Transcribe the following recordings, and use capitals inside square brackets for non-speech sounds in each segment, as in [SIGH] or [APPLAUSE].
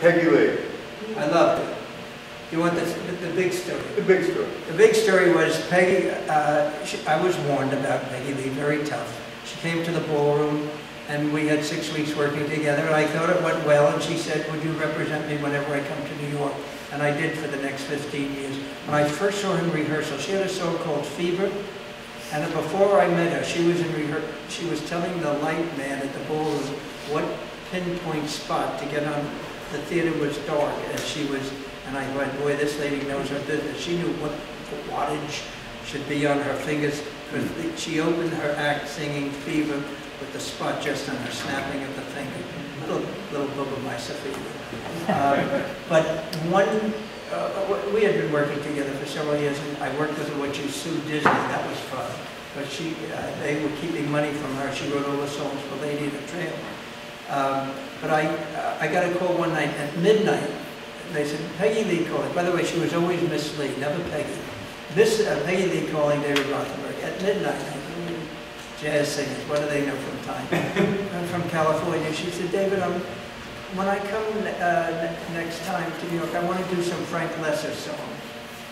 Peggy Lee, I loved it. You want the, the, the big story? the big story. The big story was Peggy, uh, she, I was warned about Peggy Lee, very tough. She came to the ballroom and we had six weeks working together and I thought it went well and she said, would you represent me whenever I come to New York? And I did for the next 15 years. When I first saw her in rehearsal, she had a song called Fever. And before I met her, she was in rehearsal, she was telling the light man at the ballroom what pinpoint spot to get on. The theater was dark and she was, and I thought, boy, this lady knows her business. She knew what wattage should be on her fingers. Because she opened her act singing Fever with the spot just on her snapping of the finger. Little, little boob of my Sophia. But one, uh, we had been working together for several years, and I worked with her when she sued Disney, that was fun. But she, uh, they were keeping money from her, she wrote all the songs for Lady and the Tramp. Um, But I, uh, I got a call one night at midnight, and they said, Peggy Lee calling, by the way, she was always Miss Lee, never Peggy. Miss, uh, Peggy Lee calling David Rothenberg at midnight. I said, "Hmm, Jazz singers, what do they know from time? [LAUGHS] I'm from California. She said, David, I'm, when I come uh, next time to New York, I want to do some Frank Loesser song.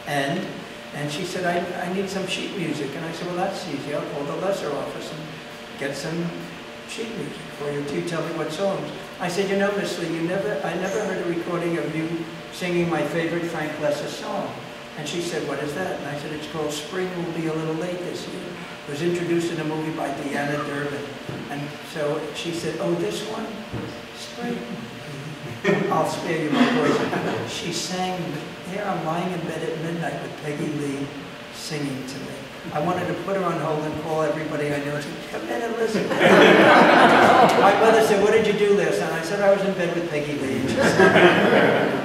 And, and she said, I, I need some sheet music. And I said, well, that's easy. I'll call the Loesser office and get some sheet music for you. You tell me what songs. I said, you know, Miss Lee, you never, I never heard a recording of you singing my favorite Frank Loesser song. And she said, what is that? And I said, it's called Spring Will Be a Little Late This Year. It was introduced in a movie by Deanna Durbin. And so she said, oh, this one? Spring. I'll spare you my voice. She sang, there I'm lying in bed at midnight with Peggy Lee singing to me. I wanted to put her on hold and call everybody I knew and say, come in and listen. [LAUGHS] My mother said, what did you do last night? I said, I was in bed with Peggy Lee. And she said,